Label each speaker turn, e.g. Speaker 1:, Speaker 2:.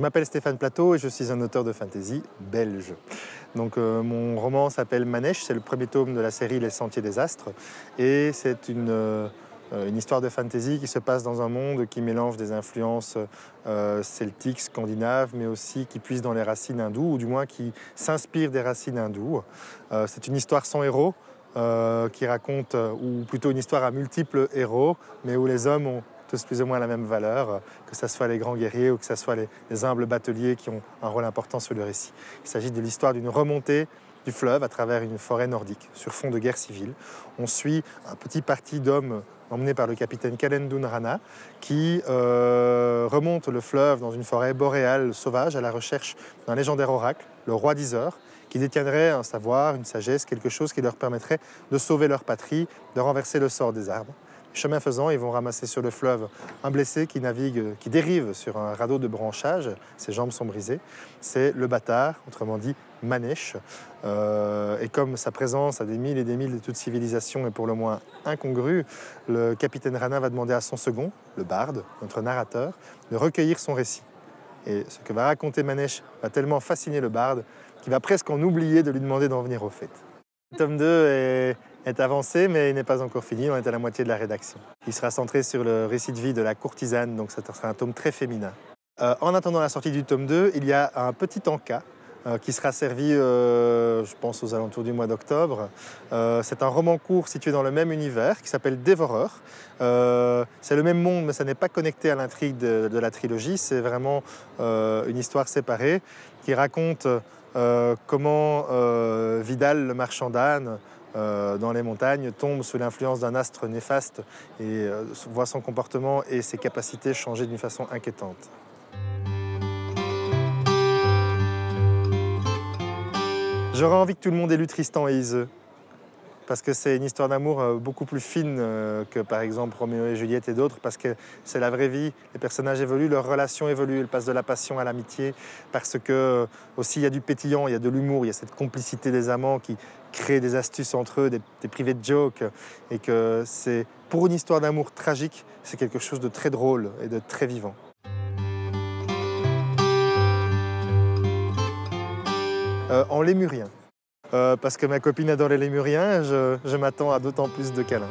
Speaker 1: m'appelle Stéphane Plateau et je suis un auteur de fantasy belge. Donc, euh, mon roman s'appelle Manèche, c'est le premier tome de la série Les Sentiers des Astres et c'est une, euh, histoire de fantasy qui se passe dans un monde qui mélange des influences euh, celtiques, scandinaves, mais aussi qui puise dans les racines hindoues ou du moins qui s'inspire des racines hindoues. c'est une histoire sans héros. qui raconte, ou plutôt une histoire à multiples héros, mais où les hommes ont plus ou moins la même valeur, que ce soit les grands guerriers ou que ce soit les, humbles bateliers qui ont un rôle important sur le récit. Il s'agit de l'histoire d'une remontée du fleuve à travers une forêt nordique sur fond de guerre civile. On suit un petit parti d'hommes emmenés par le capitaine Kalendun Rana qui euh, remonte le fleuve dans une forêt boréale sauvage à la recherche d'un légendaire oracle, le roi d'Iseur, qui détiendrait un savoir, une sagesse, quelque chose qui leur permettrait de sauver leur patrie, de renverser le sort des arbres. Chemin faisant, ils vont ramasser sur le fleuve un blessé qui navigue, qui dérive sur un radeau de branchage. Ses jambes sont brisées. C'est le bâtard, autrement dit Manèche. Euh, et comme sa présence à des milles et des milles de toute civilisation est pour le moins incongrue, le capitaine Rana va demander à son second, le barde, notre narrateur, de recueillir son récit. Et ce que va raconter Manèche va tellement fasciner le barde qu'il va presque en oublier de lui demander d'en venir au fait. Tome 2 est, est avancé, mais il n'est pas encore fini. On est à la moitié de la rédaction. Il sera centré sur le récit de vie de la courtisane, donc ça sera un tome très féminin. Euh, en attendant la sortie du tome 2, il y a un petit encas euh, qui sera servi, euh, je pense, aux alentours du mois d'octobre. c'est un roman court situé dans le même univers qui s'appelle Dévoreur. c'est le même monde, mais ça n'est pas connecté à l'intrigue de, de, la trilogie. C'est vraiment une histoire séparée qui raconte comment Vidal, le marchand d'âne, euh, dans les montagnes tombe sous l'influence d'un astre néfaste et euh, voit son comportement et ses capacités changer d'une façon inquiétante. J'aurais envie que tout le monde ait lu Tristan et Iseux parce que c'est une histoire d'amour euh, beaucoup plus fine euh, que par exemple Roméo et Juliette et d'autres, parce que c'est la vraie vie, les personnages évoluent, leurs relations évoluent, elles passent de la passion à l'amitié, parce que euh, aussi il y a du pétillant, il y a de l'humour, il y a cette complicité des amants qui crée des astuces entre eux, des privés de jokes, et que c'est pour une histoire d'amour tragique, c'est quelque chose de très drôle et de très vivant. en lémurien. Euh, parce que ma copine adore les lémuriens, je, je m'attends à d'autant plus de câlins.